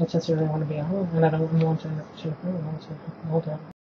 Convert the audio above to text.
I really want to be alone, home, and I don't want to to to hold it.